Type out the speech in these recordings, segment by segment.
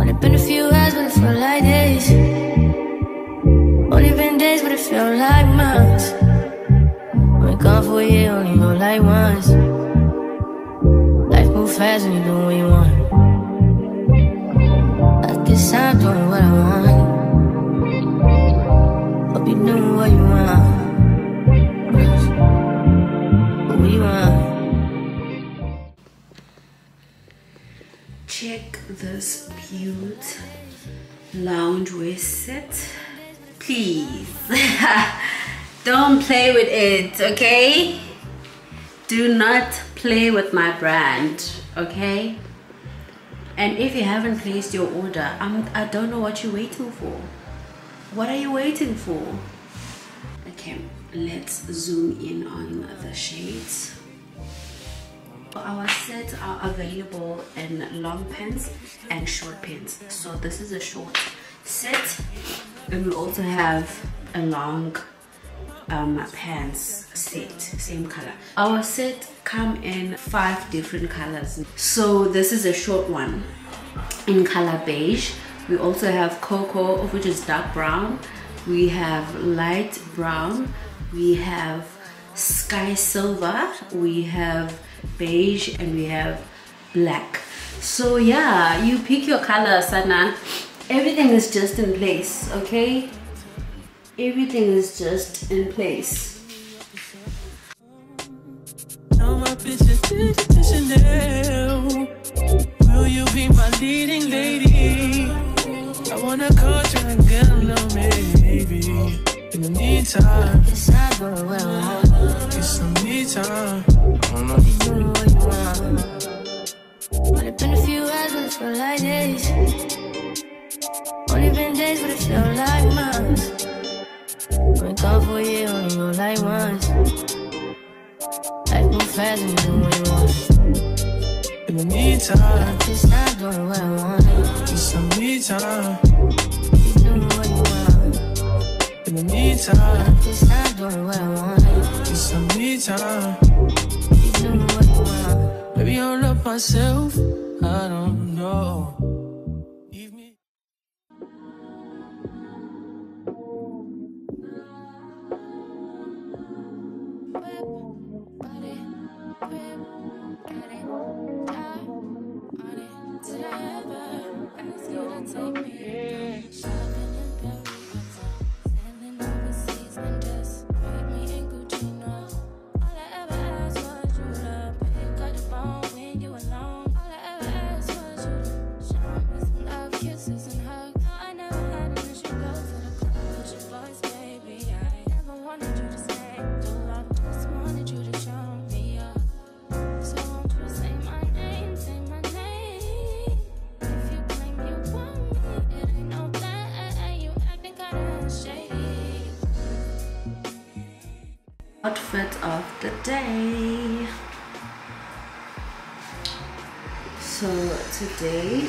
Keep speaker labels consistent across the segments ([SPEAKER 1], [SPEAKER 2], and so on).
[SPEAKER 1] Only been a few hours, but it felt like days. Only been days, but it felt like months. Been gone for a year, only know like once. Life move fast when you do what you want. At this time, doing what I want.
[SPEAKER 2] This cute loungewear set. Please. Don't play with it okay? Do not play with my brand okay? And if you haven't placed your order I'm, i don't know what you're waiting for. What are you waiting for? Okay let's zoom in on the shades our sets are available in long pants and short pants. So this is a short set and we also have a long um, pants set, same color. Our set come in five different colors. So this is a short one in color beige. We also have cocoa, which is dark brown. We have light brown. We have sky silver. We have beige and we have black so yeah you pick your color sana everything is just in place okay everything is just in place.
[SPEAKER 3] Will you be my leading lady? I wanna call you and get a little. In the meantime,
[SPEAKER 1] This time, doing what I want.
[SPEAKER 3] get some me time.
[SPEAKER 1] Doing what you want. Only been a few hours, but it like days. Only been days, but it felt like months. Been gone for a year, only know like once. Life move fast when you do what you want.
[SPEAKER 3] In the meantime,
[SPEAKER 1] This time, doing what I want.
[SPEAKER 3] get Meantime,
[SPEAKER 1] This time, doing what I want.
[SPEAKER 3] get some me time.
[SPEAKER 1] You doing what you want.
[SPEAKER 3] Maybe I'll love myself. I don't know. Leave
[SPEAKER 4] so
[SPEAKER 2] today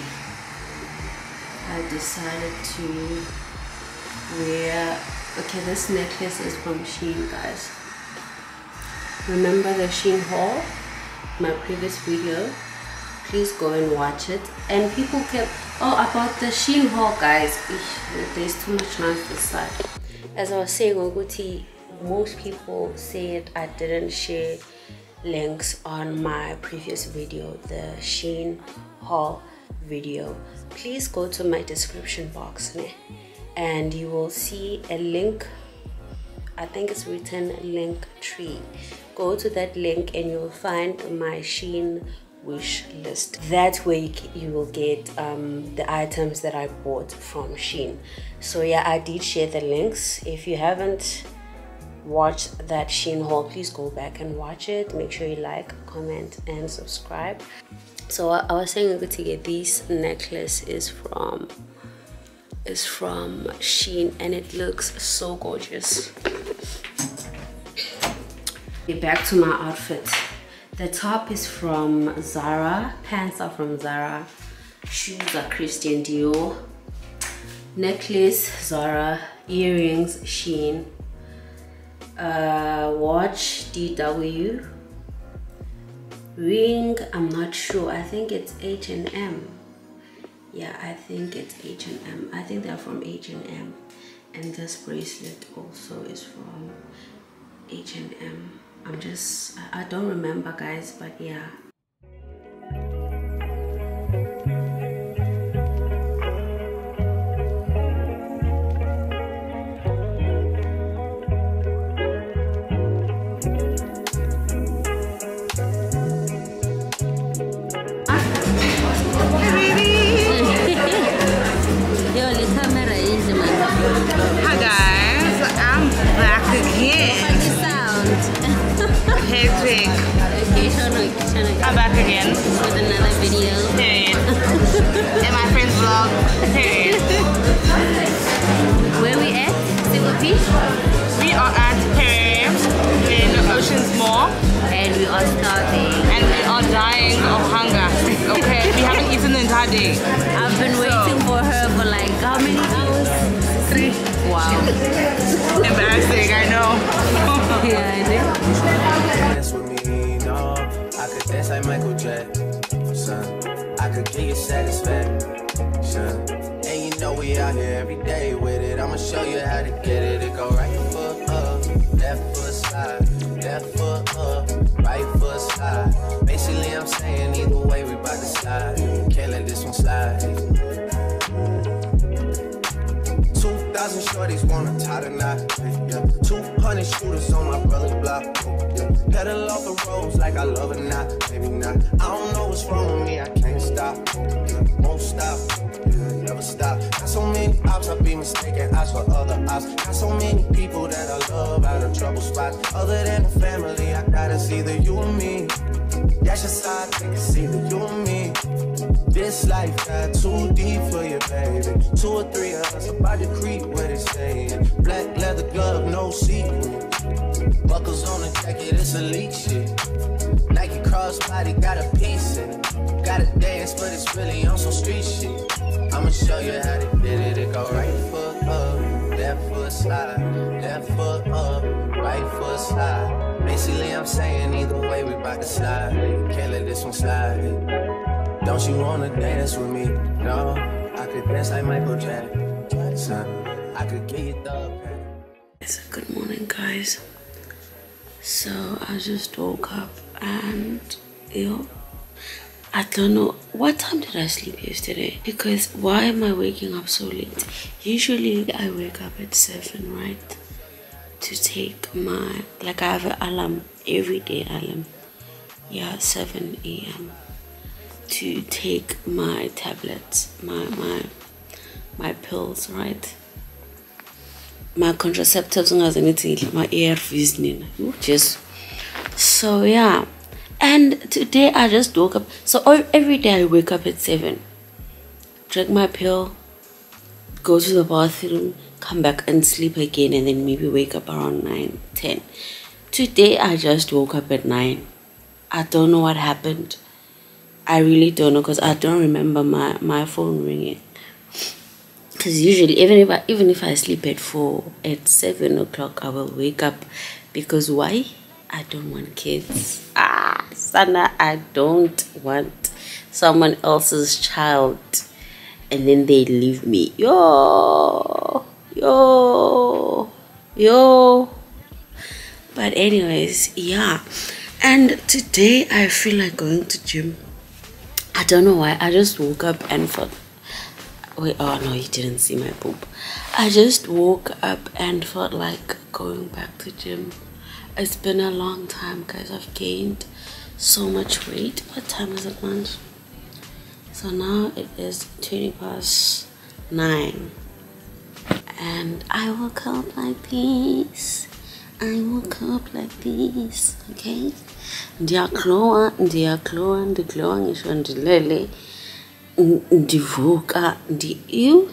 [SPEAKER 2] I decided to wear okay this necklace is from Shein guys. Remember the Shein haul? My previous video. Please go and watch it. And people kept oh about the Shein haul guys. There's too much noise this side as I was saying Oguti most people said I didn't share links on my previous video the Shein haul video please go to my description box and you will see a link I think it's written link tree. Go to that link and you'll find my Shein wish list. That way you will get um, the items that I bought from Shein. So yeah, I did share the links. If you haven't watched that Shein haul, please go back and watch it. Make sure you like, comment, and subscribe. So I was saying to get this necklace is from is from Shein and it looks so gorgeous. Back to my outfit. The top is from Zara, pants are from Zara, shoes are Christian Dior, necklace Zara, earrings Shein, uh, watch DW, ring I'm not sure. I think it's H and M. yeah i think it's h&m i think they're from h&m and this bracelet also is from h&m i'm just i don't remember guys but yeah
[SPEAKER 5] I'm back again.
[SPEAKER 2] With another video.
[SPEAKER 5] Period. In my friend's vlog. Period.
[SPEAKER 2] Where we at? Single Beach?
[SPEAKER 5] We are at Paris in Oceans Mall
[SPEAKER 2] And we are starving.
[SPEAKER 5] and we are dying of hunger. Okay, we haven't eaten the entire day.
[SPEAKER 2] I've been waiting for her for like how many hours?
[SPEAKER 5] Three.
[SPEAKER 2] Wow.
[SPEAKER 5] Embarrassing, I know.
[SPEAKER 2] yeah, I know.
[SPEAKER 6] I could dance like Michael Jackson. I could give you satisfaction. And you know we out here every day with it. I'ma show you how to get it. It go right foot up, left foot slide, left foot up, right foot slide. Basically, I'm saying either way we bout to slide. Can't let this one slide. 2,000 shorties wanna tie the knot. Yeah. 200 shooters on my brother's block. Yeah. Pedal off the roads like I love it not, maybe not. I don't know what's wrong with me, I can't stop. Yeah. Won't stop, yeah. never stop. Got so many ops, I be mistaken ops for other ops. Got so many people that I love out of trouble spots. Other than the family, I gotta see either you and me. That's just how I think it's either you and me. This life got too deep for you, baby. Two or three of us about to creep what it's saying. Black leather glove, no sequin. Buckles on the jacket, it's elite shit. Nike crossbody got a piece in it. Gotta dance, but it's really on some street shit. I'ma show you how to get it. It go right foot up, left foot slide, left foot up, right foot slide. Basically, I'm saying either way we bout to slide. Can't let this one slide. Don't you wanna dance with me? No, I could dance like Michael Jackson. I could get you the
[SPEAKER 2] It's a good morning, guys. So I just woke up and yo, I don't know what time did I sleep yesterday because why am I waking up so late? Usually I wake up at seven, right? To take my like I have an alarm every day alarm, yeah, seven a.m. to take my tablets, my my my pills, right? my contraceptives ngazangithi my ARVs nina You just so yeah. And today I just woke up so every day I wake up at 7 drink my pill go to the bathroom come back and sleep again and then maybe wake up around 9 10 today I just woke up at 9 I don't know what happened I really don't know because I don't remember my my phone ringing. Because usually even if I, even if I sleep at four at seven o'clock I will wake up. Because why? I don't want kids. Ah Sana I don't want someone else's child. And then they leave me. Yo yo yo. But anyways yeah. And today I feel like going to gym I don't know why I just woke up and felt Wait, oh no, you didn't see my poop I just woke up and felt like going back to gym. It's been a long time, guys. I've gained so much weight. What time is it, lunch? So now it is 20 past 9. And I woke up like this. I woke up like this, okay? Ndiyaklowa, ndiyaklowa, ndiklowa ngisho ndilele ndivuka ndi ew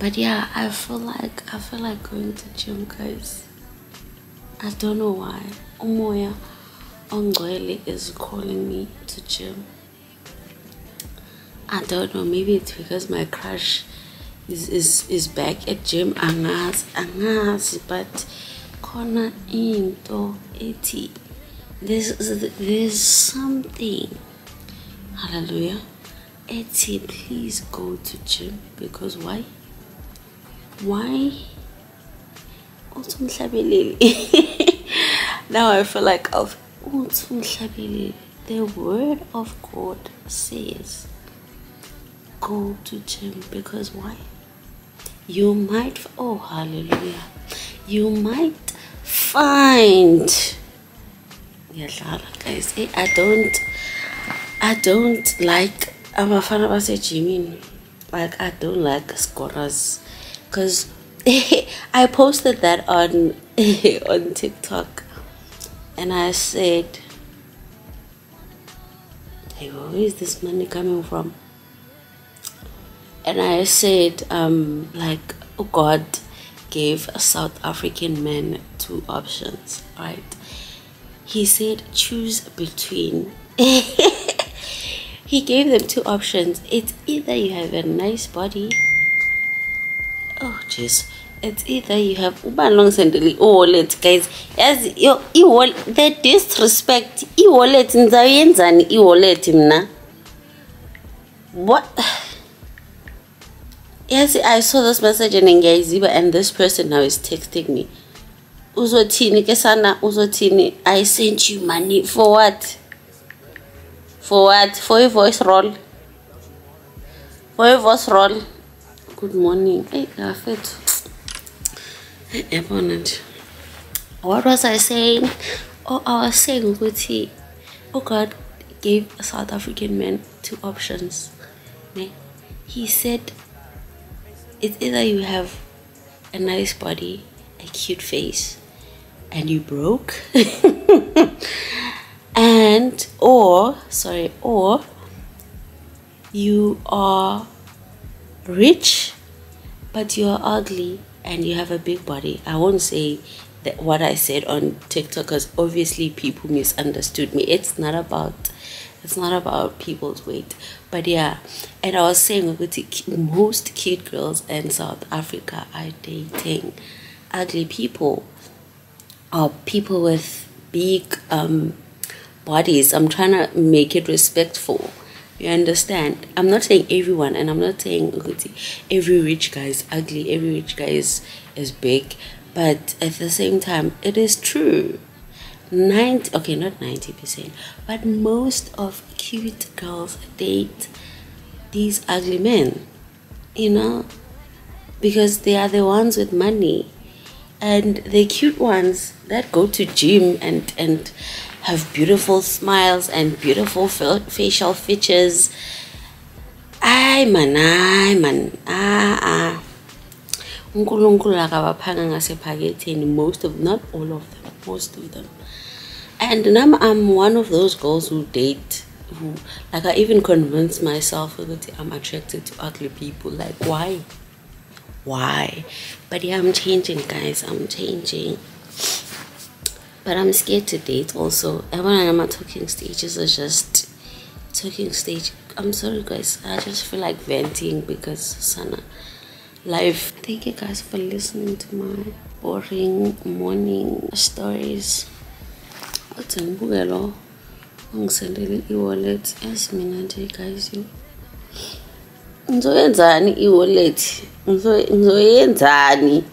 [SPEAKER 2] but yeah i feel like i feel like going to gym guys i don't know why. Umoya ongcwele is calling me to gym. I don't know maybe it's because my crush is is, is back at gym. Angazi angazi but khona into ethi there's there's something hallelujah ethi please go to gym because why? Why? Now i feel like of the word of god says go to gym because why? You might oh hallelujah. You might find ngiyadlala guys. Eh, i don't i don't like abafana basejimini like i don't like scorers. Because i posted that on on tiktok and i said hey where is this money coming from? And I said, um, like, oh God gave a South African man two options, right? He said, choose between. he gave them two options. It's either you have a nice body. Oh, jeez. It's either you have uba long sendeli e-wallet guys yazi the disrespect e-wallet nizawuyenzani e-wallet mna what Yes, I saw this message and ngiyayiziba and this person now is texting me. Uzothini ke sana uzothini I sent you money for what? For what? For a voice roll. For a voice roll. Good morning. Hey, ngafethu. Yabona nje. What was I saying? Oh, I was saying ukuthi oh God gave a South African man two options. He said it's either you have a nice body, a cute face, and you broke, and or sorry, or you are rich, but you are ugly and you have a big body. I won't say that what I said on TikTok because obviously people misunderstood me. It's not about it's not about people's weight but yeah and i was saying most cute girls in south africa are dating ugly people or people with big um bodies i'm trying to make it respectful. You understand? I'm not saying everyone and i'm not saying every rich guy is ugly every rich guy is is big but at the same time it is true. 90 okay not 90% but most of cute girls date these ugly men you know? Because they are the ones with money and the cute ones that go to gym and and have beautiful smiles and beautiful fa- facial features. Ay man ay man ah ah. Unkulunkulu akabaphanga ngasephaketheni most of not all of them most of them. And now i'm one of those girls who date who like i even convinced myself that i'm attracted to ugly people. Like why why but yeah i'm changing guys. I'm changing. But i'm scared to date also. Everyone my talking stages are just talking stage. I'm sorry guys. I just feel like venting because sana life. Thank you guys for listening to my boring morning stories. Uthi ngibuke lo. Ungisendele i-wallet. Yazi mina nje guys ngizoyenzani i-wallet? Ngizo- ngizoyenzani?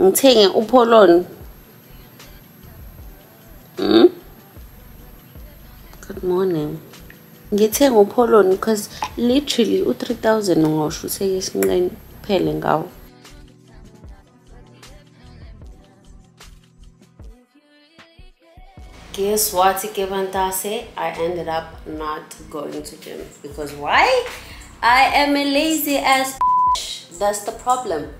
[SPEAKER 2] Ngithenge upholoni hmm? good morning. Ngithenge upholoni because literally u-3000 ngosho utheke esinqeni kuphele ngawo. Guess what, Ikebantase? I ended up not going to gym because why? I am a lazy ass. That's the problem.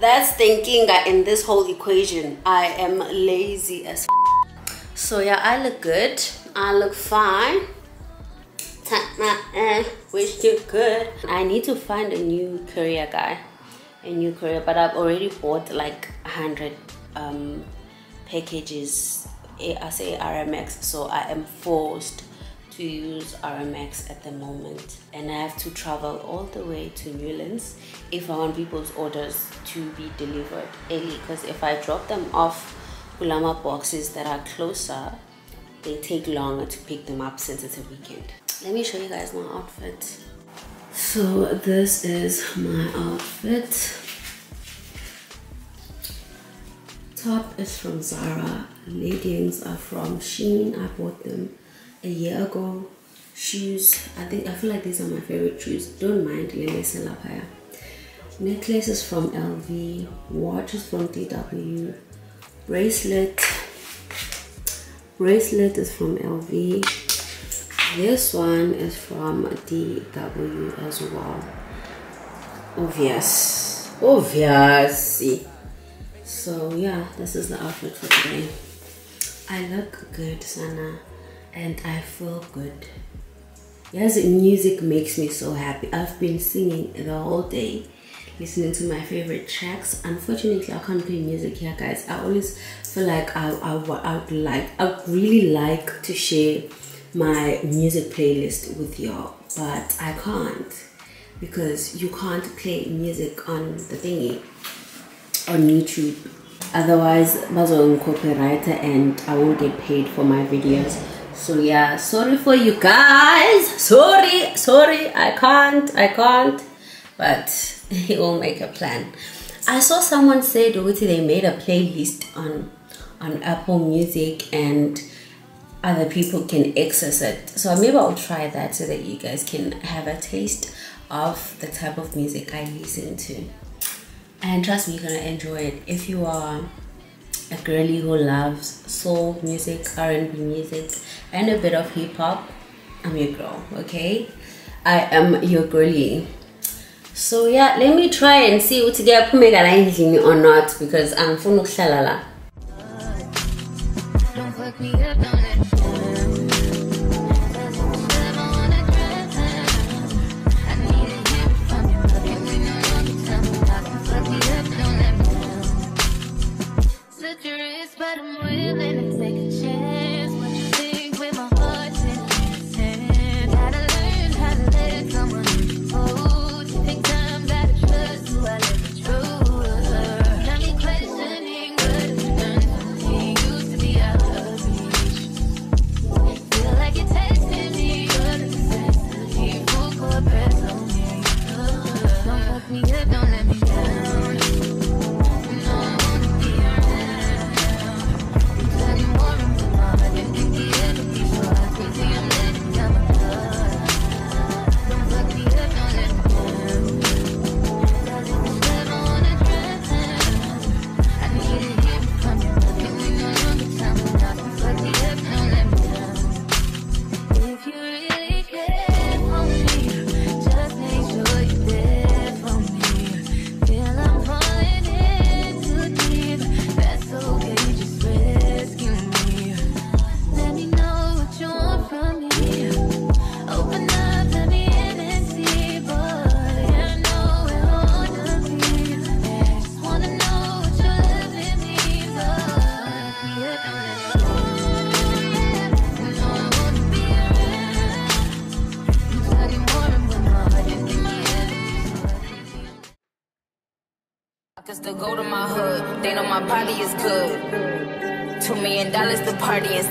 [SPEAKER 2] That's thinking that in this whole equation. I am lazy as. So yeah, I look good. I look fine. Wish you good. I need to find a new career guy, a new career. But I've already bought like a hundred um, packages. I say RMX, so I am forced to use RMX at the moment, and I have to travel all the way to Newlands if I want people's orders to be delivered early. Because if I drop them off Ulama boxes that are closer, they take longer to pick them up since it's a weekend. let me show you guys my outfit so this is my outfit top is from zara leggings are from shein. I bought them a year ago. Shoes i think i feel like these are my favorite shoes. Don't mind Lele Selapaya. necklace is from lv watches from dw bracelet. Bracelet is from lv this one is from dw as well. Obvious. Obvious. So yeah this is the outfit for today i look good sana and i feel good. Yes music makes me so happy. I've been singing the whole day listening to my favorite tracks. Unfortunately i can't play music here guys. I always feel like i i, I would like i really like to share my music playlist with y'all but i can't because you can't play music on the thingy on youtube otherwise bazo copywriter and i won't get paid for my videos. So yeah sorry for you guys. Sorry sorry i can't i can't. But he will make a plan. I saw someone say they made a playlist on on apple music and other people can access it. So maybe i'll try that so that you guys can have a taste of the type of music i listen to and trust me you're gonna enjoy it. If you are a girly who loves soul music r&b music and a bit of hip-hop i'm your girl okay? I am your girly so yeah let me try and see kuyaphumeka la endlini or not because angifuni ukuhlala la.
[SPEAKER 1] Don't your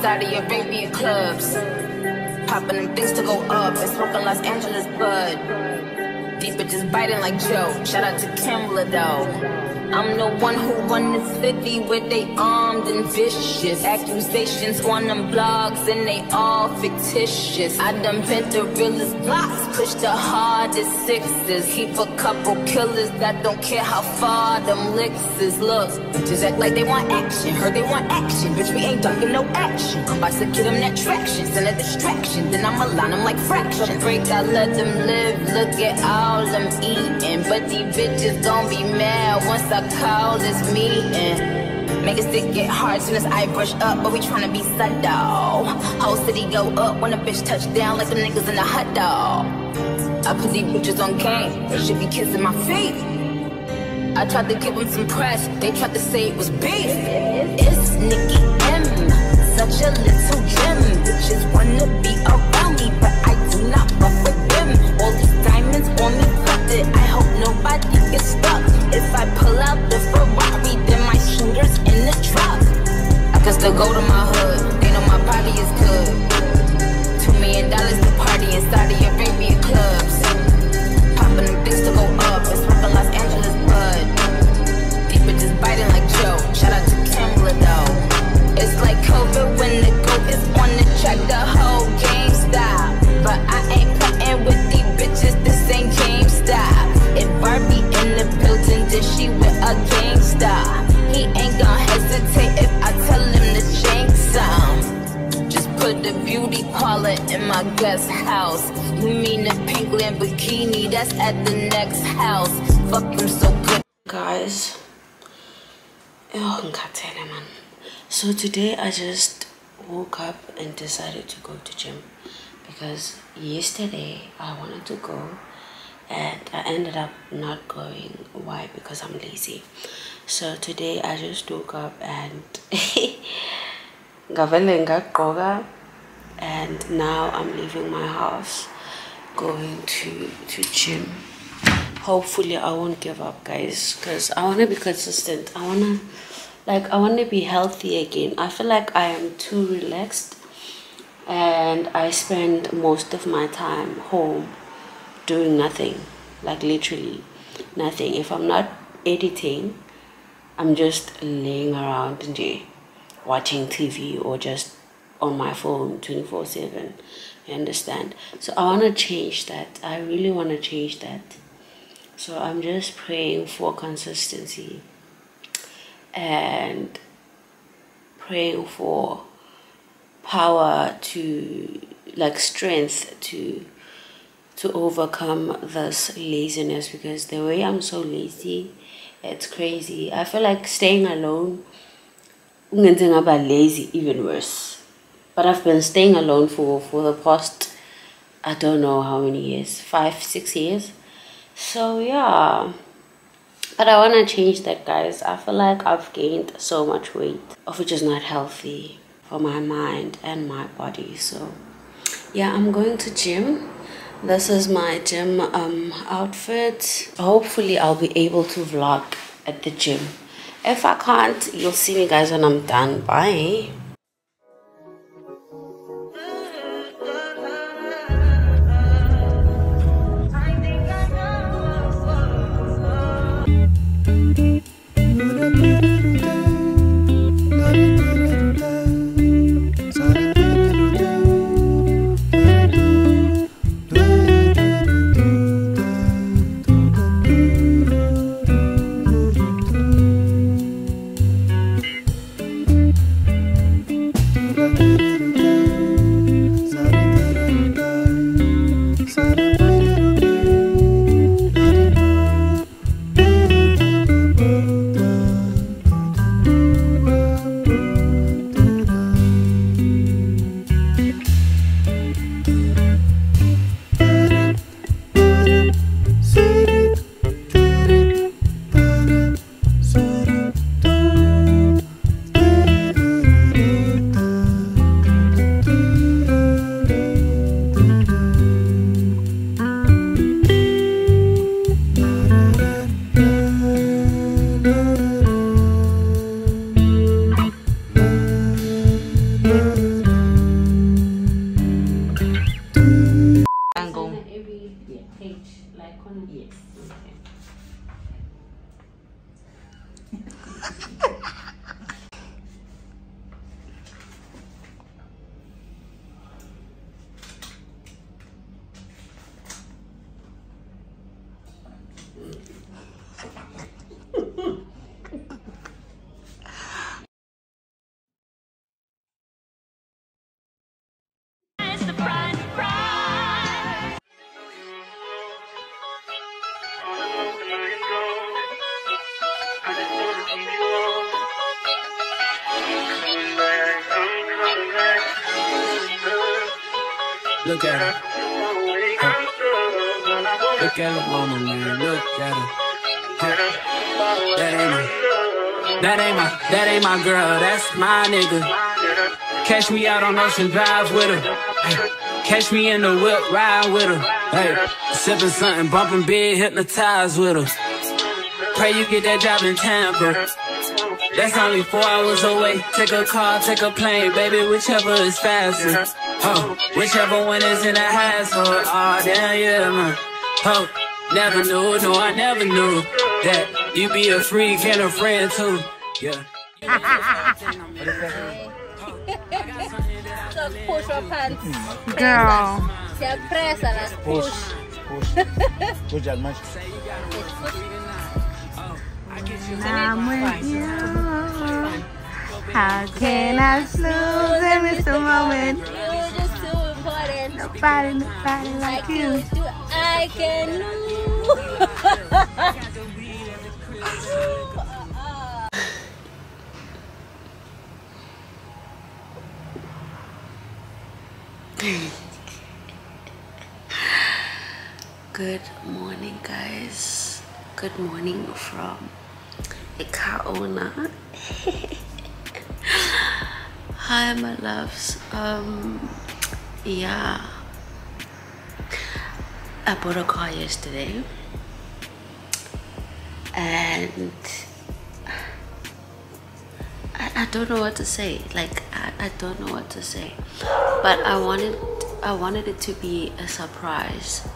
[SPEAKER 5] Saudi Arabian clubs. Popping them things to go up and smoking Los Angeles bud. Deep bitches biting like Joe. Shout out to Kimberly though. I'm the one who run this city with they armed and vicious. Accusations on them blogs and they all fictitious. I done bent the realest blocks, pushed the hardest sixes. Keep a couple killers that don't care how far them licks is. Look, bitches act like they want action. Heard they want action, bitch, we ain't ducking no action. I'm about to get them that traction, send a distraction. Then I'ma line them like fractions. Break, I let them live. Look at all them eating. But these bitches gon' be mad once I call this meeting. Make a stick get hard soon as I brush up, but we tryna be subtle. Whole city go up when a bitch touch down like the niggas in the hot dog. I put these bitches on game, they should be kissing my feet. I tried to give them some press, they tried to say it was beef. It's Nicki M, such a little gem. Bitches wanna be around me, but I do not can still go to my hood. They know my body is good. Two million dollars to party inside of Arabian clubs. Popping them things to go up. It's rockin' Los Angeles bud. These
[SPEAKER 2] bitches biting like Joe. Shout out to Kimberly though. It's like COVID when so today i just woke up and decided to go to gym because yesterday i wanted to go and i ended up not going. Why? Because i'm lazy. So today i just woke up and and now i'm leaving my house going to to gym. Hopefully i won't give up guys because i want to be consistent. I want to like i want to be healthy again. I feel like i am too relaxed and i spend most of my time home doing nothing. Like literally nothing. If i'm not editing i'm just laying around and watching tv or just on my phone 24 7 you understand? So i want to change that. I really want to change that. So I'm just praying for consistency and praying for power to like strength to to overcome this laziness because the way I'm so lazy it's crazy. I feel like staying alone ngaba lazy even worse. But I've been staying alone for for the past I don't know how many years, five, six years. So yeah, but I want to change that, guys. I feel like I've gained so much weight, which is not healthy for my mind and my body. So yeah, I'm going to gym. This is my gym um outfit. Hopefully, I'll be able to vlog at the gym. If I can't, you'll see me guys when I'm done. Bye.
[SPEAKER 7] That ain't my. That ain't my. That ain't my girl. That's my nigga. Catch me out on Ocean Drive with her. Catch me in the whip, ride with her. Hey, sipping something, bumping big, hypnotized with her. Pray you get that job in Tampa. That's only four hours away. Take a car, take a plane, baby, whichever is faster. Oh, whichever one is in the hassle. Oh, damn, yeah, man. Oh, never knew, no, I never knew that you be a freak and a friend too. Yeah.
[SPEAKER 8] Push your pants.
[SPEAKER 9] Girl.
[SPEAKER 8] Se apresa las push.
[SPEAKER 10] Push much.
[SPEAKER 9] I'm with you. How can I lose and miss the moment?
[SPEAKER 8] You're just too important.
[SPEAKER 9] Nobody, nobody like you.
[SPEAKER 8] I can
[SPEAKER 2] Good morning, guys. Good morning from Ikaona. Hi, my loves. Um, yeah, I bought a car yesterday, and I, I don't know what to say. Like I, I don't know what to say, but I wanted I wanted it to be a surprise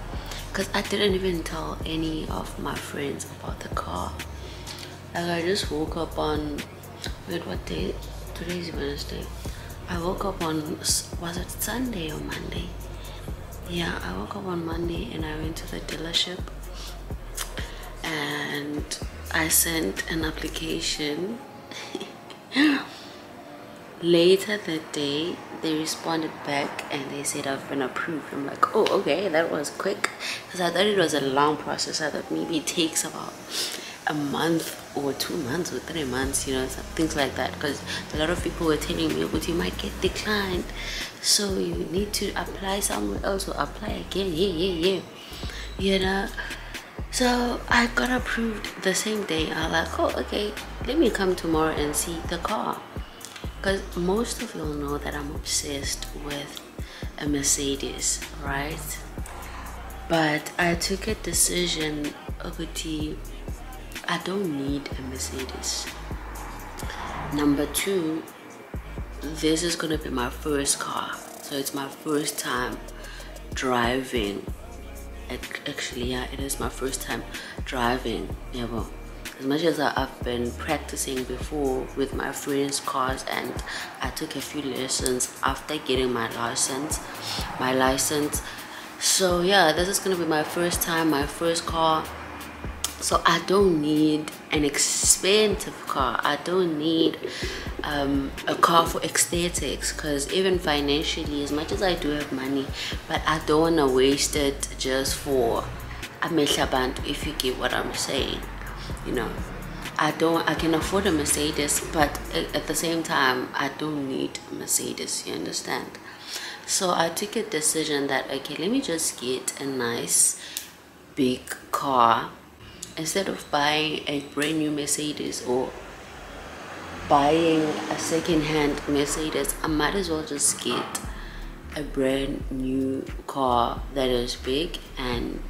[SPEAKER 2] because I didn't even tell any of my friends about the car. Like I just woke up on wait what day? Today's Wednesday. I woke up on was it Sunday or Monday? Yeah, I woke up on Monday and I went to the dealership and I sent an application. Later that day, they responded back and they said I've been approved. I'm like, oh, okay, that was quick. Because I thought it was a long process. I thought maybe it takes about a month or two months or three months, you know, things like that. Because a lot of people were telling me, but you might get declined. So you need to apply somewhere else or apply again. Yeah, yeah, yeah. You know? So I got approved the same day. I was like, oh, okay, let me come tomorrow and see the car. Because most of y'all know that I'm obsessed with a Mercedes, right? But I took a decision, Okuti, I don't need a Mercedes. Number two, this is gonna be my first car. So it's my first time driving. Ac- Actually, yeah, it is my first time driving ever. As much as I've been practicing before with my friends' cars, and I took a few lessons after getting my license, my license. So yeah, this is gonna be my first time, my first car so i don't need an expensive car. I don't need um, a car for aesthetics because even financially as much as i do have money but i don't want to waste it just for a bantu if you get what i'm saying you know. I don't i can afford a mercedes but at the same time i don't need a mercedes you understand? So i took a decision that okay let me just get a nice big car instead of buying a brand new Mercedes or buying a second-hand Mercedes, I might as well just get a brand new car that is big and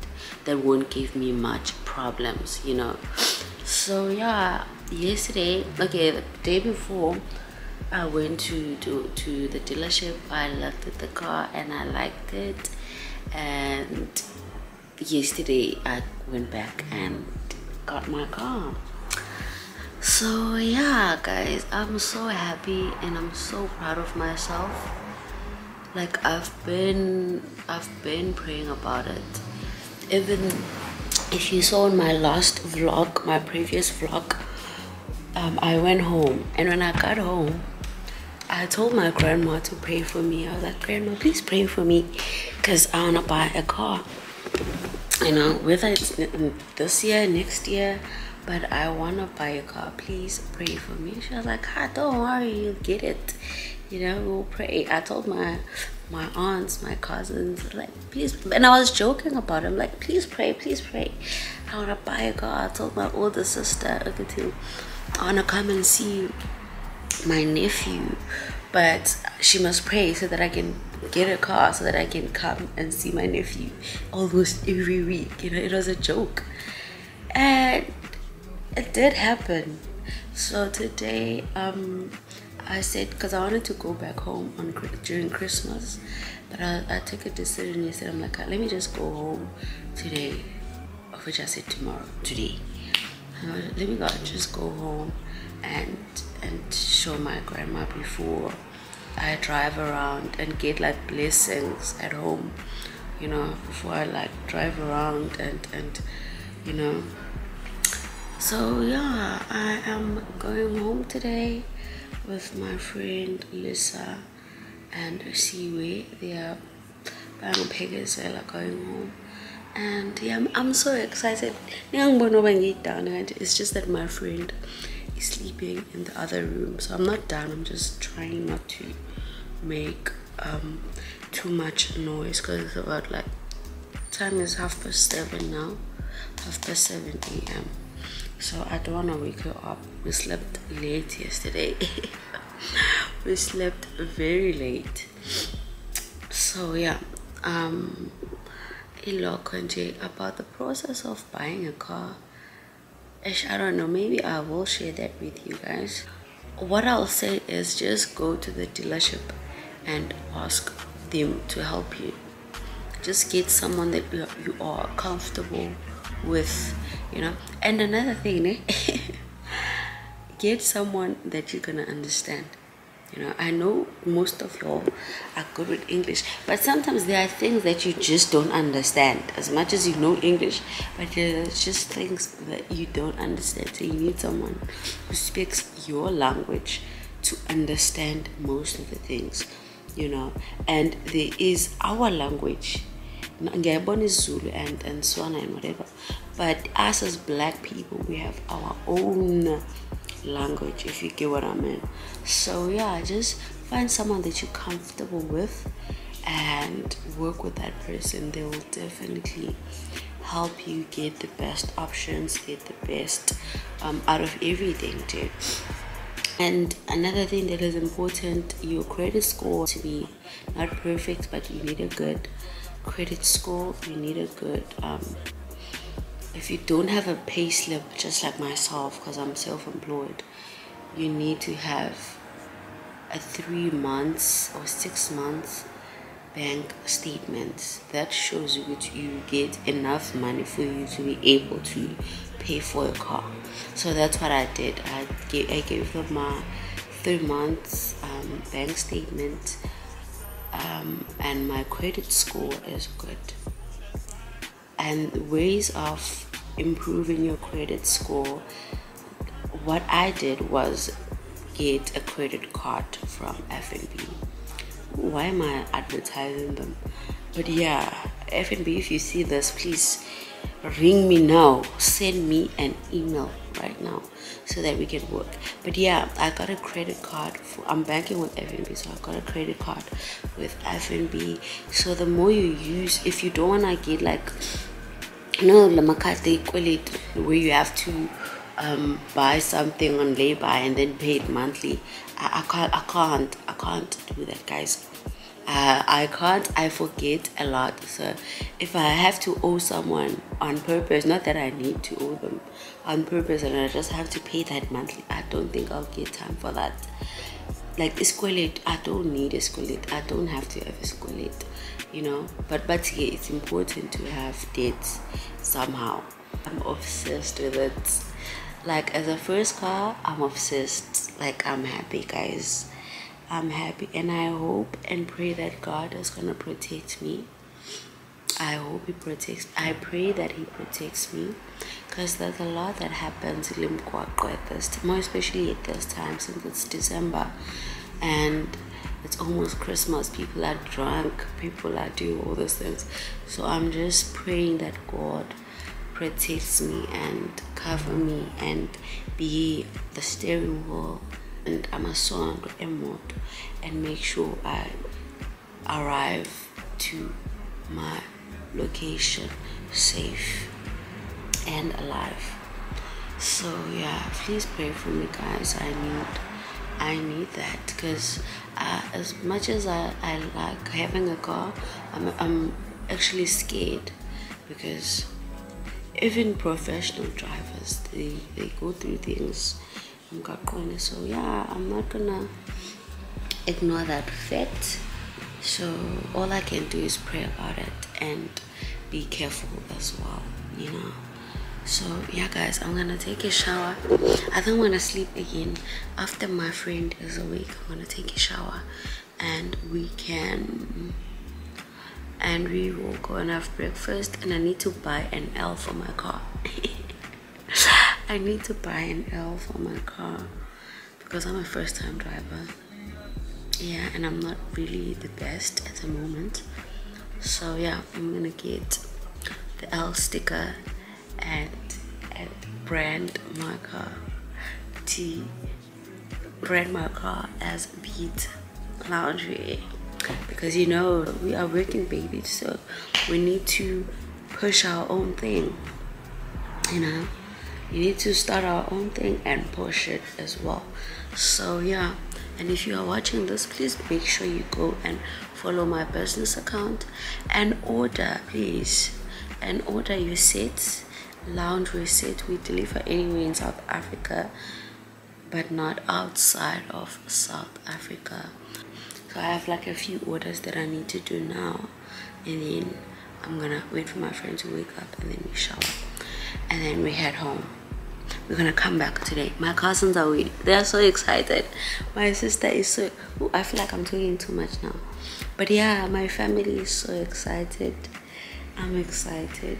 [SPEAKER 2] that won't give me much problems, you know. So yeah, yesterday, okay, the day before, I went to to, to the dealership. I looked at the car and I liked it, and yesterday I went back and got my car. So yeah, guys, I'm so happy and I'm so proud of myself. Like I've been I've been praying about it. Even if you saw in my last vlog, my previous vlog, um, I went home and when I got home, I told my grandma to pray for me. I was like, Grandma, please pray for me because I want to buy a car you know whether it's this year next year but i want to buy a car. Please pray for me. She was like ah, don't worry you'll get it. You know we'll pray. I told my my aunts my cousins like please and i was joking about it. I'm like please pray please pray. I want to buy a car. I told my older sister okay too i want to come and see my nephew but she must pray so that I can get a car so that I can come and see my nephew almost every week. You know, it was a joke. And it did happen. So today, um, I said, because I wanted to go back home on during Christmas, but I, I took a decision yesterday. I'm like, let me just go home today, of which I said tomorrow, today. Uh, let me go just go home and and show my grandma before I drive around and get like blessings at home, you know, before I like drive around and and you know. So yeah, I am going home today with my friend Lisa and Siwe. They are Bang Pegazuela going home. And yeah, I'm, I'm so excited. It's just that my friend is sleeping in the other room. So I'm not done. I'm just trying not to make um, too much noise because it's about like time is half past seven now half past 7 a.m so i don't want to wake her up. We slept late yesterday. We slept very late. So yeah um about the process of buying a car I don't know, maybe I will share that with you guys. What I'll say is just go to the dealership and ask them to help you. Just get someone that you are comfortable with, you know. And another thing, eh? get someone that you're gonna understand. You know, I know most of y'all are good with English, but sometimes there are things that you just don't understand. As much as you know English, but there's just things that you don't understand. So you need someone who speaks your language to understand most of the things, you know. And there is our language. ngiyayibona isiZulu and and Tswana and whatever but us as black people we have our own language if you get what I mean so yeah just find someone that you're comfortable with and work with that person they will definitely help you get the best options get the best um, out of everything too and another thing that is important your credit score to be not perfect but you need a good credit score. You need a good um, if you don't have a pay slip just like myself because i'm self-employed you need to have a three months or six months bank statement that shows you that you get enough money for you to be able to pay for a car so that's what i did i gave, I gave them my three months um, bank statement um, and my credit score is good. And ways of improving your credit score, what I did was get a credit card from FNB. Why am I advertising them? But yeah, FNB, if you see this, please ring me now. Send me an email right now so that we can work. But yeah, I got a credit card. For, I'm banking with FNB, so I got a credit card with FNB. So the more you use, if you don't wanna get like, you know, where you have to um, buy something on lay-by and then pay it monthly. I, I can't, I can't, I can't do that, guys. Uh, I can't, I forget a lot. So if I have to owe someone on purpose, not that I need to owe them on purpose and I just have to pay that monthly, I don't think I'll get time for that. Like escalate, I don't need escalate. I don't have to have escalate, you know. But but yeah, it's important to have debts somehow. I'm obsessed with it. Like as a first car, I'm obsessed. Like I'm happy, guys. I'm happy and I hope and pray that God is gonna protect me. I hope He protects. I pray that He protects me, because there's a lot that happens in Limpopo at this, more especially at this time since it's December, and it's almost Christmas. People are drunk. People are doing all those things. So I'm just praying that God protects me and cover me and be the steering wheel and I'm a son emote and make sure I arrive to my location safe and alive. So yeah, please pray for me guys. I need I need that because uh, as much as I, I like having a car, I'm, I'm actually scared because even professional drivers they, they go through things so yeah i'm not gonna ignore that fact. So all i can do is pray about it and be careful as well you know. So yeah guys i'm gonna take a shower. I think i'm gonna sleep again after my friend is awake. I'm gonna take a shower and we can and we will go and have breakfast. And i need to buy an l for my car I need to buy an L for my car because I'm a first time driver. Yeah, and I'm not really the best at the moment, So yeah, I'm gonna get the L sticker and and brand my car T brand my car as Beaute Loungewear. Because you know we are working babies so we need to push our own thing you know you need to start our own thing and push it as well. So yeah. And if you are watching this please make sure you go and follow my business account and order please and order your sets. Loungewear set we deliver anywhere in south africa but not outside of south africa. So i have like a few orders that i need to do now and then i'm gonna wait for my friend to wake up and then we shower and then we head home we're gonna come back today. My cousins are waiting they're so excited. My sister is so Ooh, i feel like i'm talking too much now. But yeah my family is so excited. I'm excited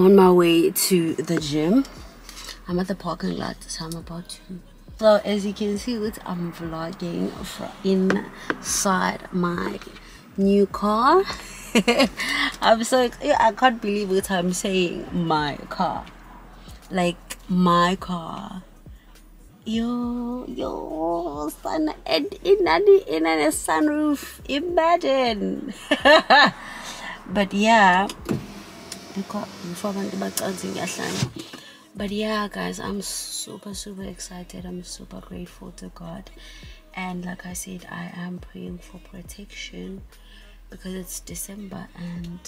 [SPEAKER 7] I'm
[SPEAKER 2] on my way to the gym. I'm at the parking lot, so I'm about to. So as you can see, I'm vlogging from inside my new car. I'm so I can't believe what I'm saying. My car, like my car. Yo, yo, son, and in in a sunroof. Imagine. but yeah. But yeah, guys, I'm super, super excited. I'm super grateful to God. And like I said, I am praying for protection because it's December and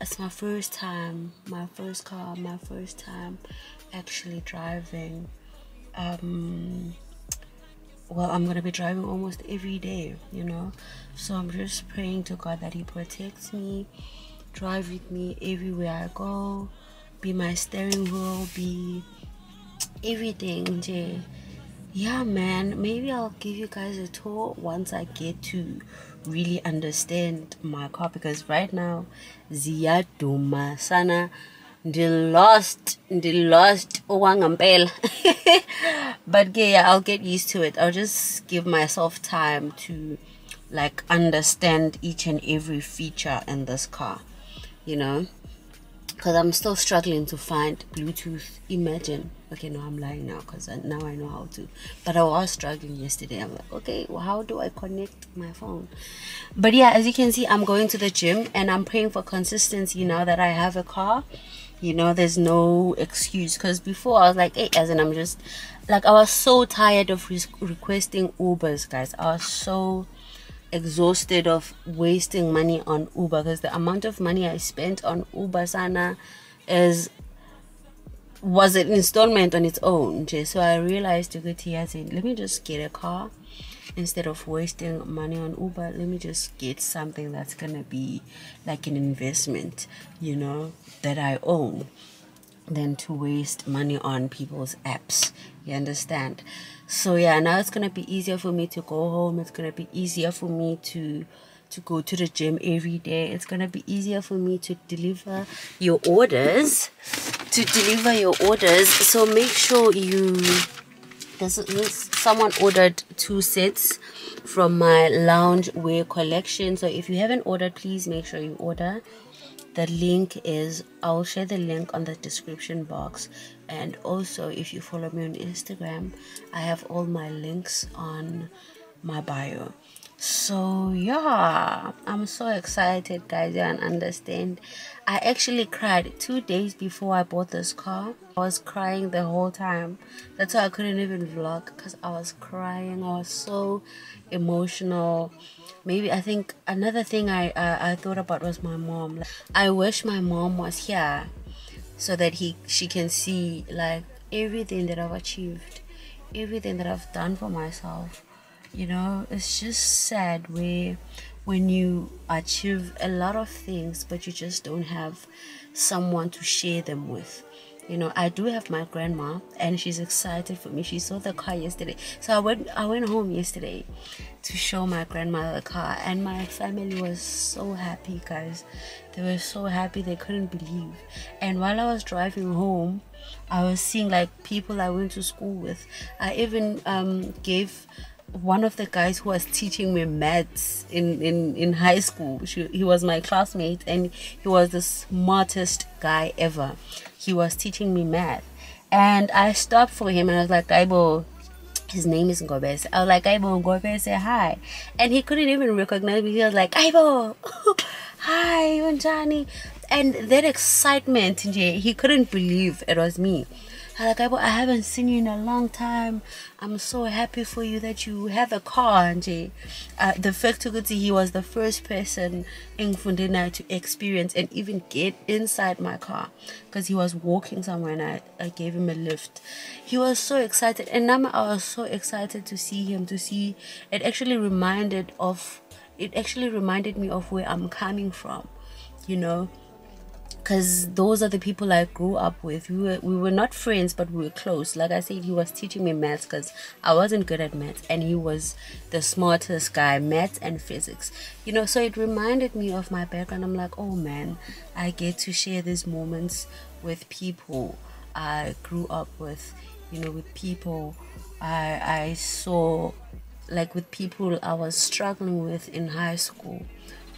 [SPEAKER 2] it's my first time, my first car, my first time actually driving. Um, well, I'm gonna be driving almost every day, you know. So I'm just praying to God that He protects me, drive with me everywhere I go, be my steering wheel, be everything. nje. Yeah, man. Maybe I'll give you guys a tour once I get to really understand my car because right now, ziyaduma sana. The lost, the lost owangampela. but yeah, I'll get used to it. I'll just give myself time to like understand each and every feature in this car, you know because I'm still struggling to find Bluetooth. Imagine. Okay, no, I'm lying now because now I know how to. But I was struggling yesterday. I'm like, okay, well, how do I connect my phone? But yeah, as you can see, I'm going to the gym and I'm praying for consistency now that I have a car. You know, there's no excuse because before I was like, hey, as in, I'm just like, I was so tired of re- requesting Ubers, guys. I was so exhausted of wasting money on Uber because the amount of money I spent on Uber Sana is was an installment on its own. So I realized to get here, I said, let me just get a car instead of wasting money on Uber. Let me just get something that's gonna be like an investment, you know, that I own than to waste money on people's apps. You understand? So yeah, now it's gonna be easier for me to go home. It's gonna be easier for me to to go to the gym every day. It's gonna be easier for me to deliver your orders. To deliver your orders. So make sure you this, this someone ordered two sets from my lounge wear collection. So if you haven't ordered, please make sure you order the link is i'll share the link on the description box and also if you follow me on instagram i have all my links on my bio. So yeah i'm so excited guys you understand. I actually cried two days before i bought this car. I was crying the whole time. That's why i couldn't even vlog because i was crying. I was so emotional. Maybe i think another thing i I, I thought about was my mom. I wish my mom was here so that he she can see like everything that i've achieved everything that i've done for myself. You know it's just sad where when you achieve a lot of things but you just don't have someone to share them with you know i do have my grandma and she's excited for me. She saw the car yesterday. So i went i went home yesterday to show my grandma the car and my family was so happy guys. They were so happy. They couldn't believe. And while i was driving home i was seeing like people i went to school with. I even um gave one of the guys who was teaching me maths in, in, in high school. She, he was my classmate and he was the smartest guy ever. He was teaching me math. And I stopped for him and I was like, Aibo, his name is Ngobese. I was like, Aibo, Ngobese, hi. And he couldn't even recognize me. He was like, Aibo, hi, Unjani. And that excitement, he couldn't believe it was me. Like, I haven't seen you in a long time. I'm so happy for you that you have a car, Nje. Uh, the fact that he was the first person in Fundina to experience and even get inside my car because he was walking somewhere and I, I gave him a lift. He was so excited, and now I was so excited to see him. To see it actually reminded of it actually reminded me of where I'm coming from, you know because those are the people I grew up with. We were we were not friends, but we were close. Like I said, he was teaching me maths because I wasn't good at maths, and he was the smartest guy, maths and physics. You know, so it reminded me of my background. I'm like, oh man, I get to share these moments with people I grew up with. You know, with people I I saw, like with people I was struggling with in high school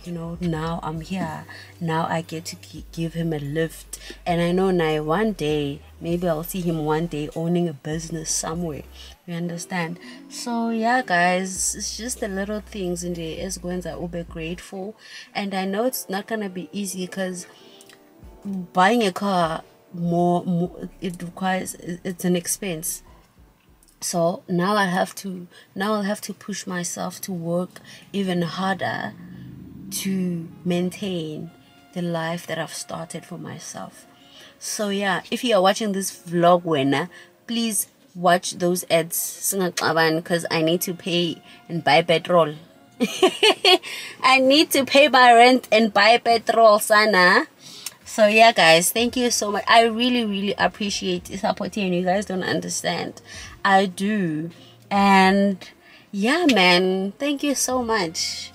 [SPEAKER 2] you know now i'm here. Now i get to give him a lift. And i know now one day maybe i'll see him one day owning a business somewhere. You understand? So yeah guys it's just the little things in the is going to be grateful. And i know it's not gonna be easy because buying a car more, more it requires it's an expense. So now i have to now i'll have to push myself to work even harder to maintain the life that I've started for myself. So yeah, if you are watching this vlog winner, please watch those ads because I need to pay and buy petrol. I need to pay my rent and buy petrol sana. So yeah guys, thank you so much. I really really appreciate supporting and you guys don't understand. I do. And yeah man, thank you so much.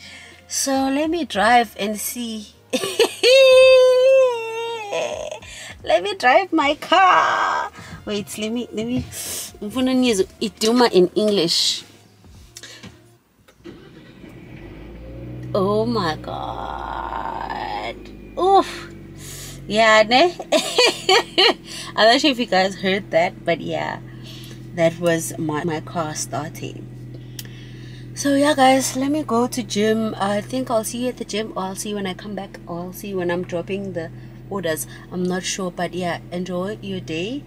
[SPEAKER 2] So let me drive and see. let me drive my car. Wait, let me let me ngifuna nizwe iduma in English. Oh my god. Oof. Yeah, ne? I'm not sure if you guys heard that, but yeah, that was my, my car starting so yeah guys let me go to gym. I think i'll see you at the gym or i'll see you when i come back. Or i'll see you when i'm dropping the orders. I'm not sure but yeah enjoy your day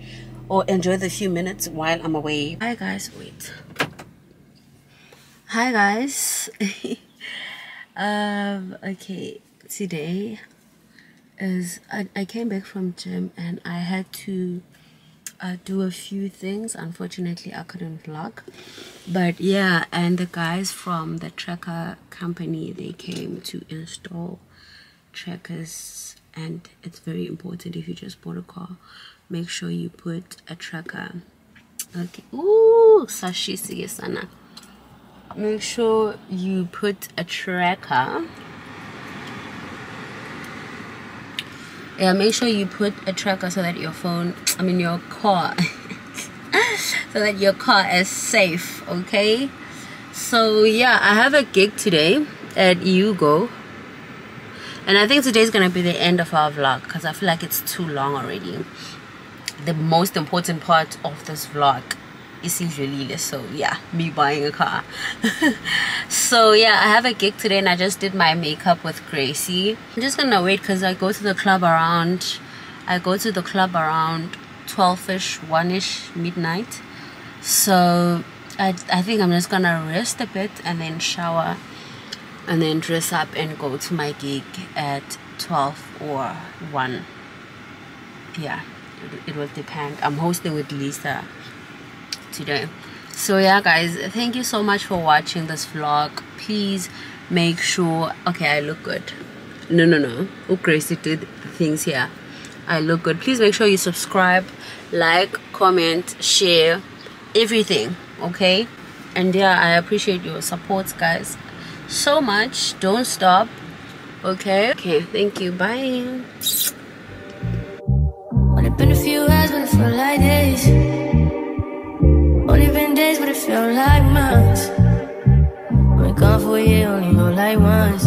[SPEAKER 2] or enjoy the few minutes while i'm away. Hi guys. Wait. Hi guys. Um okay today is I, I came back from gym and i had to uh, do a few things. Unfortunately i couldn't vlog. But yeah and the guys from the tracker company they came to install trackers. And it's very important if you just bought a car make sure you put a tracker. Okay. Ooh sashi sana make sure you put a tracker yeah make sure you put a tracker so that your phone i mean your car so that your car is safe okay? So yeah i have a gig today at Yugo. And i think today's gonna be the end of our vlog because i feel like it's too long already. The most important part of this vlog isidlulile so yeah me buying a car. So yeah i have a gig today and i just did my makeup with gracie. I'm just gonna wait because i go to the club around i go to the club around 12ish 1ish midnight. So I, I think i'm just gonna rest a bit and then shower and then dress up and go to my gig at 12 or 1 yeah it, it will depend. I'm hosting with lisa today. So yeah guys thank you so much for watching this vlog. Please make sure okay i look good. No no no. Oh gracie did things here. I look good. Please make sure you subscribe like comment share everything okay? And yeah i appreciate your support guys so much. Don't stop okay? Okay thank you. Bye.
[SPEAKER 11] Been a few hours, days. Only been days, but it felt like months. Been gone for a year, only know like once.